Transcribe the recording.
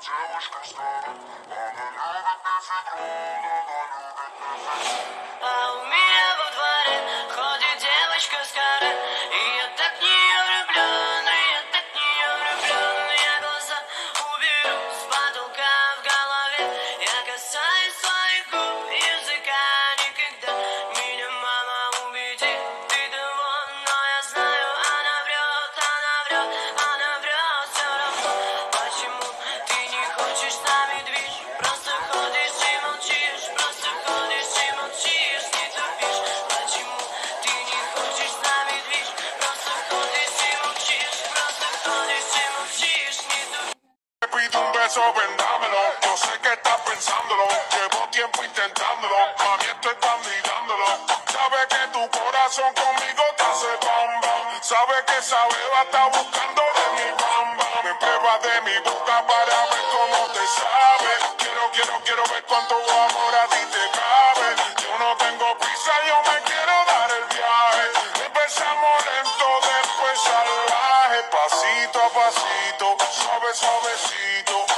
Jewish custom. On the night of the Jewish custom. Beso, vendámelo. Yo sé que estás pensándolo. Llevo tiempo intentándolo. Mami, estoy dándolo. Sabe que tu corazón conmigo te hace bam bam. Sabe que esa beba está buscando de mi bam bam. Me prueba de mi boca para ver cómo te sabe. Quiero, quiero, quiero ver cuánto amor a ti te cabe. Yo no tengo prisa, yo me quiero dar el viaje. Empezamos lento, después salvaje. Pasito a pasito, suave, suavecito.